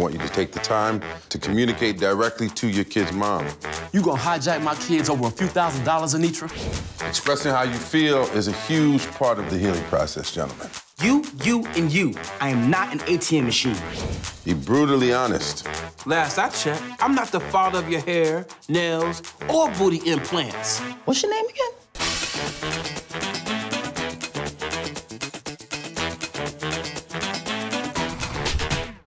want you to take the time to communicate directly to your kid's mom. You gonna hijack my kids over a few thousand dollars, Anitra? Expressing how you feel is a huge part of the healing process, gentlemen. You, you, and you. I am not an ATM machine. Be brutally honest. Last I checked, I'm not the father of your hair, nails, or booty implants. What's your name again?